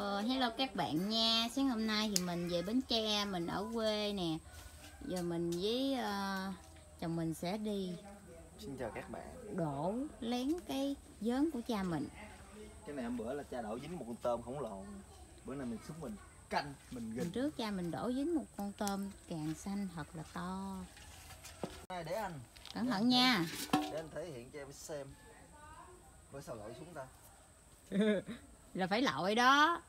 Ờ, hello các bạn nha. Sáng hôm nay thì mình về Bến Tre Mình ở quê nè. Giờ mình với ờ, chồng mình sẽ đi. Xin chào các bạn. Đổ lén cái giớn của cha mình. Cái này hôm bữa là cha đổ dính một con tôm khổng lồ. Bữa nay mình xuống mình canh, mình gình trước cha mình đổ dính một con tôm càng xanh thật là to. Này để anh. Cẩn thận nha. Để anh thể hiện cho em xem. Bữa sao lội xuống ta Là phải lội đó.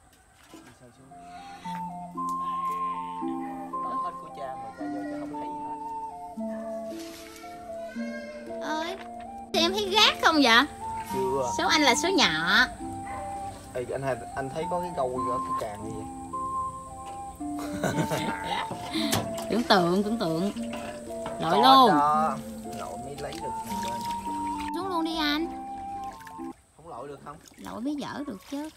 Đi sao xuống Đổ hết của cha mà cha vô cha không thấy gì hết ơi em thấy gác không vậy? Chưa. Số anh là số nhỏ. Ê, anh anh thấy có cái gâu ở cái càng gì vậy tưởng tượng tưởng tượng. Lội luôn. đó. Lội được không? lội mới dở được chứ.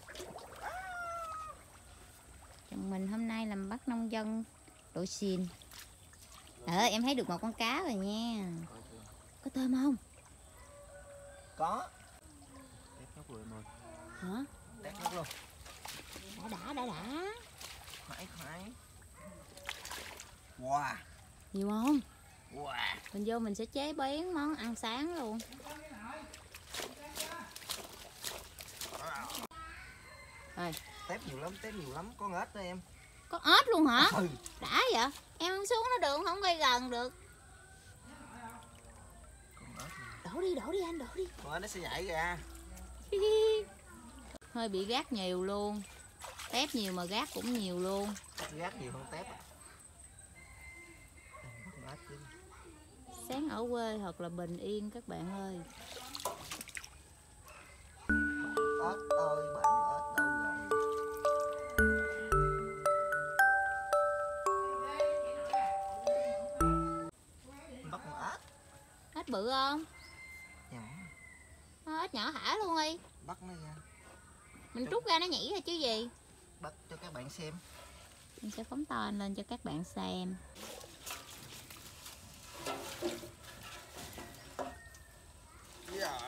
Chồng mình hôm nay làm bắt nông dân đội xin ờ em thấy được một con cá rồi nha. Có tôm không? Có. Tép nhóc rồi em ơi hả? Tép nhóc luôn đã đã đã đã. Khoái khoái. Wow nhiều không? Wow mình vô mình sẽ chế biến món ăn sáng luôn rồi Tép nhiều lắm, tép nhiều lắm. Có ếch đó em. Có ếch luôn hả? Ừ. Đã vậy? Em xuống nó được không quay gần được. Đổ đi đổ đi anh đổ đi. Con ếch nó sẽ nhảy ra. Hơi bị gác nhiều luôn. Tép nhiều mà gác cũng nhiều luôn. Gác nhiều hơn tép à. Sáng ở quê thật là bình yên các bạn ơi. Ếch ơi ếch bự không? Nhỏ. Ờ, ếch nhỏ thả luôn đi bắt nó ra. Mình trút ra nó nhảy ra chứ gì? Bắt cho các bạn xem. Mình sẽ phóng to lên cho các bạn xem. Yeah.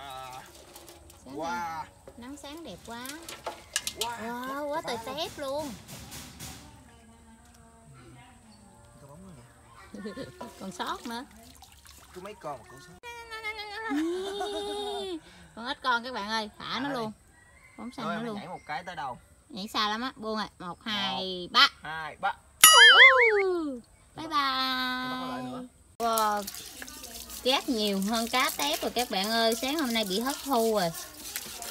sáng nay wow nắng sáng đẹp quá. Wow. Wow quá trời tép luôn. Còn sót nữa cứ mấy con mà cũng sống. Con ếch con các bạn ơi thả nó Thả đi. luôn. Phóng sang rồi nó luôn. nhảy một cái tới đâu? Nhảy xa lắm á buông rồi một hai ba. hai ba. Bye nó bye nữa. wow. Cát nhiều hơn cá tép rồi các bạn ơi. Sáng hôm nay bị hất thu rồi.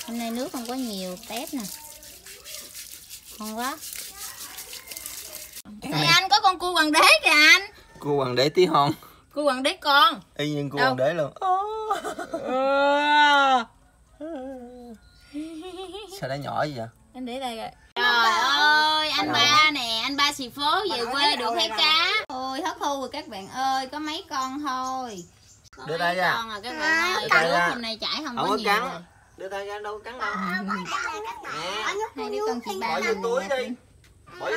Hôm nay nước không có nhiều tép nè. Ngon quá. Ê, anh có con cua hoàng đế kìa anh. Cua hoàng đế tí hon cua hoàng đế con. Y như cua Đâu? hoàng đế luôn sao đã nhỏ vậy anh để đây rồi. Trời ơi anh ba nè anh ba xì phố về quê được thấy cá? ôi hất thu rồi các bạn ơi có mấy con thôi. Có Đưa tay ra. con à các bạn ơi. Nước hôm nay chảy không, không có nhiều cắn. rồi đưa tay ra đâu cắn đâu. Hai đứa con chị ba bỏ vô túi đi. Bỏ vô